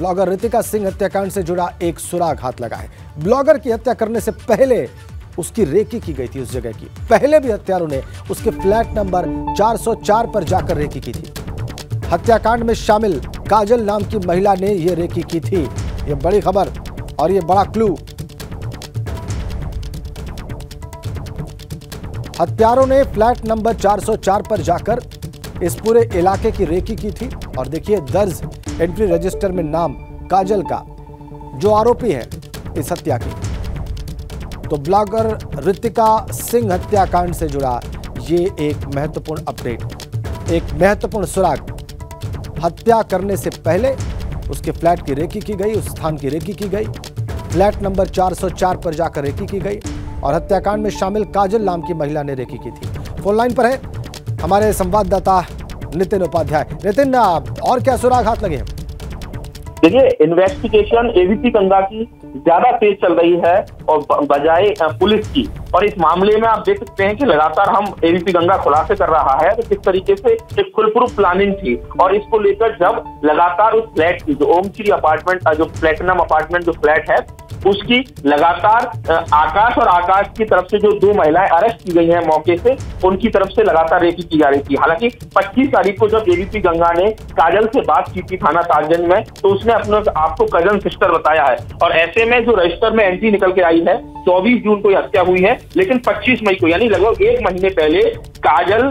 Blogger Ritika Singh हत्याकांड से जुड़ा एक सुराग हाथ लगा है। ब्लॉगर की हत्या करने से पहले उसकी रेकी की गई थी उस जगह की। पहले भी हत्यारों ने उसके फ्लैट नंबर 404 पर जाकर रेकी की थी। हत्याकांड में शामिल काजल नाम की महिला ने यह रेकी की थी। यह बड़ी खबर और यह बड़ा क्लू। हत्यारों ने फ्लैट नंबर 404 पर जाकर इस पूरे इलाके की रेकी की थी। और देखिए, दर्ज एंट्री रजिस्टर में नाम काजल का, जो आरोपी है इस हत्या की। तो ब्लॉगर ऋतिका सिंह हत्याकांड से जुड़ा ये एक महत्वपूर्ण अपडेट, एक महत्वपूर्ण सुराग। हत्या करने से पहले उसके फ्लैट की रेकी की गई, उस स्थान की रेकी की गई। फ्लैट नंबर 404 पर जाकर रेकी की गई। और हत्याकांड में शामिल काजल नाम की महिला ने रेकी की थी। फ़ोन लाइन पर है। हमारे संवाददाता नितिन उपाध्याय। नितिन, और क्या सुराग हाथ लगे? देखिए इन्वेस्टिगेशन एबीपी गंगा की ज़्यादा तेज चल रही है और बजाय पुलिस की। और इस मामले में आप देख सकते हैं कि लगातार हम एबीपी गंगा खुलासे कर रहा है तो किस तरीके से एक फुल प्रूफ प्लानिंग थी। और इसको लेकर जब लगातार उस फ्लैट की, जो ओम श्री अपार्टमेंट जो प्लेटिनम अपार्टमेंट जो फ्लैट है, उसकी लगातार आकाश और आकाश की तरफ़ से जो दो महिलाएँ अरेस्ट की गई हैं मौके से, उनकी तरफ़ से लगातार रेकी की जा रही थी। हालाँकि 25 तारीख को जब एबीपी गंगा ने काजल से बात की थी थाना ताजगंज में तो उसने अपने, आपको कज़न सिस्टर बताया है। और ऐसे में जो रजिस्टर में एंट्री निकल के आई है, चौबीस जून को हत्या हुई है लेकिन 25 मई को यानी लगभग एक महीने पहले काजल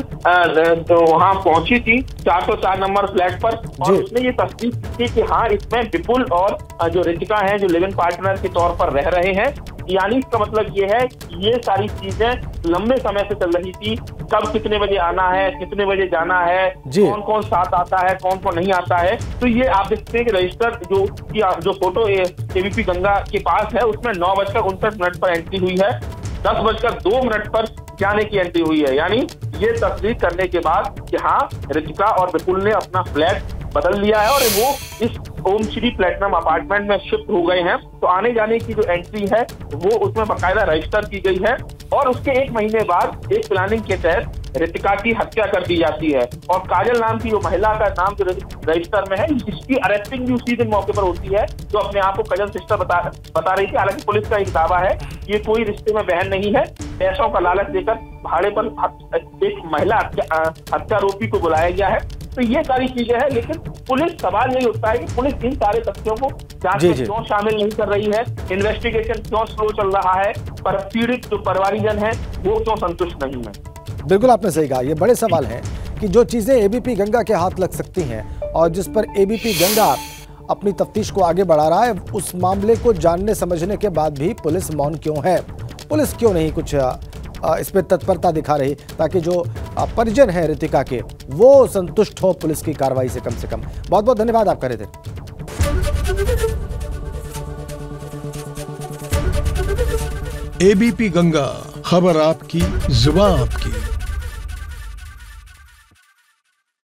तो वहाँ पहुँची थी 404 नंबर फ्लैट पर। और उसने ये तस्दीक की कि हाँ इसमें विपुल और जो रितिका है जो लिविंग पार्टनर के तौर पर रह रहे हैं यानी इसका मतलब ये है ये सारी चीज़ें लंबे समय से चल रही थी। कब कितने बजे आना है कितने बजे जाना है कौन कौन साथ आता है कौन कौन नहीं आता है। तो ये आप देखते हैं कि रजिस्टर जो जो फ़ोटो एबीपी गंगा के पास है उसमें नौ बजकर उनसठ मिनट पर एंट्री हुई है। दस बजकर दो मिनट पर जाने की एंट्री हुई है। यानी ये तस्दीक करने के बाद कि हाँ रितिका और विपुल ने अपना फ्लैट बदल लिया है और वो इस ओम श्री प्लेटिनम अपार्टमेंट में शिफ्ट हो गए हैं। तो आने जाने की जो एंट्री है, वो उसमें बाकायदा रजिस्टर की गई है और उसके एक महीने बाद एक प्लानिंग के तहत रितिका की हत्या कर दी जाती है। और काजल नाम की जो महिला का नाम जो रजिस्टर में है जिसकी अरेस्टिंग भी उसी दिन मौके पर होती है जो अपने आप को कज़न सिस्टर बता बता रही थी हालाँकि पुलिस का एक दावा है ये कोई रिश्ते में बहन नहीं है। पैसों का लालच देकर भाड़े पर एक महिला हत्यारोपी को बुलाया गया है। तो ये सारी चीज़ें हैं लेकिन पुलिस सवाल यही उठता है कि पुलिस इन सारे तथ्यों को जाँच में क्यों शामिल नहीं कर रही है? इन्वेस्टिगेशन क्यों स्लो चल रहा है? पर पीड़ित जो परिवारीजन है वो क्यों संतुष्ट नहीं है? बिल्कुल आपने सही कहा। ये बड़े सवाल हैं कि जो चीज़ें एबीपी गंगा के हाथ लग सकती हैं और जिस पर एबीपी गंगा अपनी तफ्तीश को आगे बढ़ा रहा है, उस मामले को जानने समझने के बाद भी पुलिस मौन क्यों है? पुलिस क्यों नहीं कुछ इस पर तत्परता दिखा रही ताकि जो परिजन है रितिका के, वो संतुष्ट हो पुलिस की कार्रवाई से कम से कम। बहुत बहुत धन्यवाद आप करे थे। एबीपी गंगा, खबर आपकी जुबा आपकी।